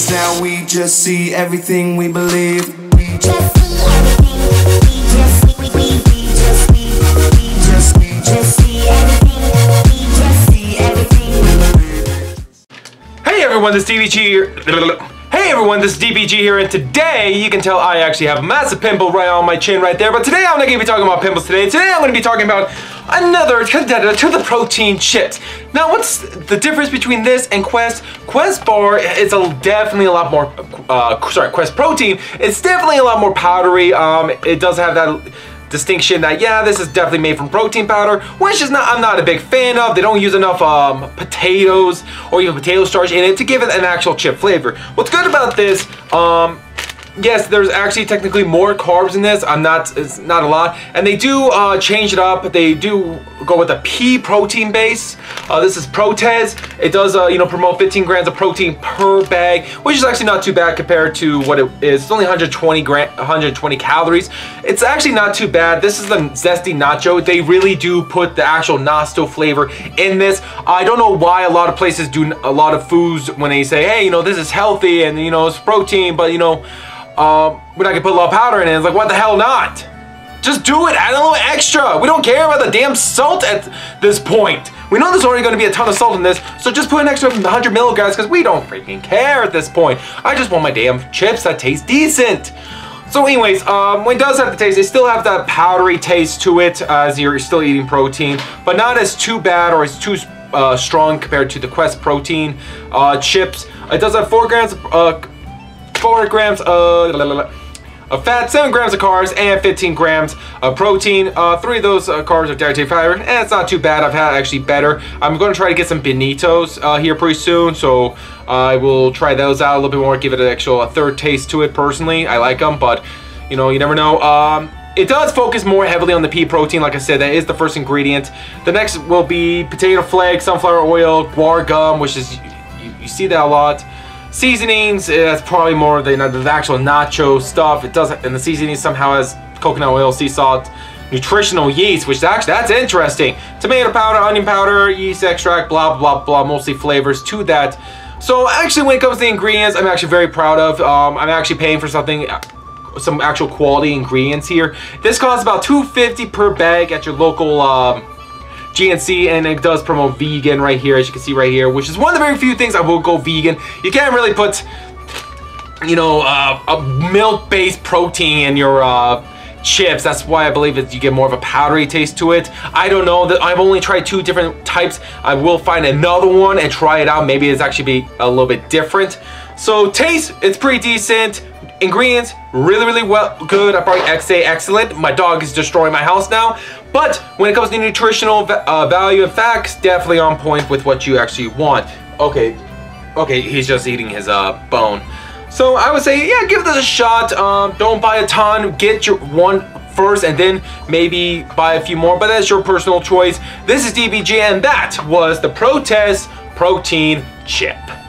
believes. Now we just see everything we believe. We Just see everything. We just see. We, we, we just see. We just, we just see everything. We just see everything. Hey everyone, this is here. Hey everyone, this is DPG here, and today you can tell I actually have a massive pimple right on my chin right there. But today I'm not to be talking about pimples today. Today I'm to be talking about another competitor to the protein chips. Now, what's the difference between this and Quest? Quest Bar is a, definitely a lot more. Uh, sorry, Quest Protein. It's definitely a lot more powdery. Um, it does have that distinction that yeah this is definitely made from protein powder which is not I'm not a big fan of. They don't use enough um, potatoes or even potato starch in it to give it an actual chip flavor. What's good about this um, yes, there's actually technically more carbs in this. I'm not, it's not a lot. And they do uh, change it up. They do go with a pea protein base. Uh, this is Protes. It does, uh, you know, promote 15 grams of protein per bag, which is actually not too bad compared to what it is. It's only 120 gram, 120 calories. It's actually not too bad. This is the zesty nacho. They really do put the actual nasto flavor in this. I don't know why a lot of places do a lot of foods when they say, hey, you know, this is healthy and you know it's protein, but you know um, we're not gonna put a lot of powder in it. It's like, what the hell not? Just do it, add a little extra. We don't care about the damn salt at this point. We know there's already gonna be a ton of salt in this, so just put an extra 100 milligrams because we don't freaking care at this point. I just want my damn chips that taste decent. So anyways, um, when it does have the taste, it still have that powdery taste to it as you're still eating protein, but not as too bad or as too uh, strong compared to the Quest protein uh, chips. It does have 4 grams uh, 4 grams of, of fat, 7 grams of carbs, and 15 grams of protein. Uh, three of those uh, carbs are dietary fiber, and it's not too bad. I've had actually better. I'm going to try to get some Bonitos uh, here pretty soon, so I will try those out a little bit more, give it an actual a third taste to it personally. I like them, but you know, you never know. Um, it does focus more heavily on the pea protein, like I said, that is the first ingredient. The next will be potato flakes, sunflower oil, guar gum, which is, you, you see that a lot. Seasonings, that's probably more the, the actual nacho stuff. It doesn't, and the seasoning somehow has coconut oil, sea salt, nutritional yeast, which actually, that's interesting. Tomato powder, onion powder, yeast extract, blah, blah, blah, mostly flavors to that. So actually, when it comes to the ingredients, I'm actually very proud of. Um, I'm actually paying for something some actual quality ingredients here. This costs about 250 per bag at your local um, GNC and it does promote vegan right here as you can see right here which is one of the very few things I will go vegan. You can't really put you know uh, a milk based protein in your uh, chips. That's why I believe that you get more of a powdery taste to it. I don't know. That I've only tried two different types. I will find another one and try it out. Maybe it's actually be a little bit different. So taste it's pretty decent Ingredients, really, really well good. I probably say excellent. My dog is destroying my house now. But when it comes to nutritional uh, value and facts, definitely on point with what you actually want. Okay, okay, he's just eating his uh, bone. So I would say, yeah, give this a shot. Um, don't buy a ton. Get your one first and then maybe buy a few more, but that's your personal choice. This is DPG and that was the Protes Protein Chip.